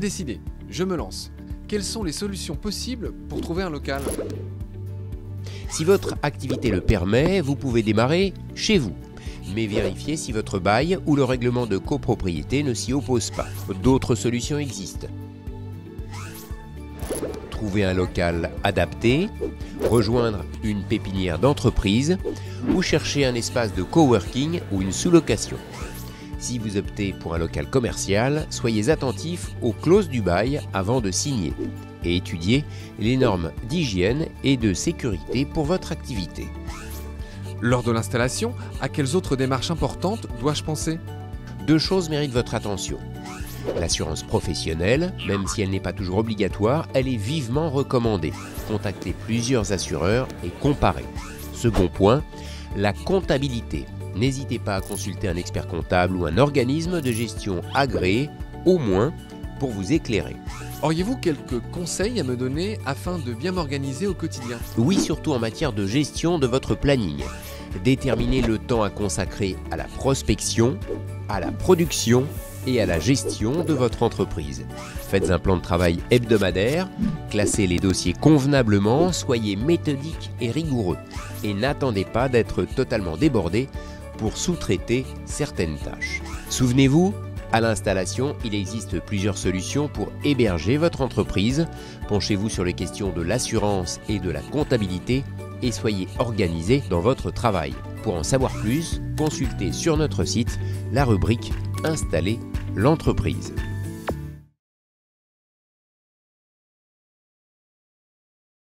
décidé, je me lance. Quelles sont les solutions possibles pour trouver un local? Si votre activité le permet, vous pouvez démarrer chez vous. Mais vérifiez si votre bail ou le règlement de copropriété ne s'y oppose pas. D'autres solutions existent. Trouver un local adapté, rejoindre une pépinière d'entreprise ou chercher un espace de coworking ou une sous-location. Si vous optez pour un local commercial, soyez attentif aux clauses du bail avant de signer et étudiez les normes d'hygiène et de sécurité pour votre activité. Lors de l'installation, à quelles autres démarches importantes dois-je penser? Deux choses méritent votre attention. L'assurance professionnelle, même si elle n'est pas toujours obligatoire, elle est vivement recommandée. Contactez plusieurs assureurs et comparez. Second point, la comptabilité. N'hésitez pas à consulter un expert comptable ou un organisme de gestion agréé, au moins, pour vous éclairer. Auriez-vous quelques conseils à me donner afin de bien m'organiser au quotidien? Oui, surtout en matière de gestion de votre planning. Déterminez le temps à consacrer à la prospection, à la production et à la gestion de votre entreprise. Faites un plan de travail hebdomadaire, classez les dossiers convenablement, soyez méthodique et rigoureux et n'attendez pas d'être totalement débordé pour sous-traiter certaines tâches. Souvenez-vous, à l'installation, il existe plusieurs solutions pour héberger votre entreprise. Penchez-vous sur les questions de l'assurance et de la comptabilité et soyez organisé dans votre travail. Pour en savoir plus, consultez sur notre site la rubrique Installer l'entreprise.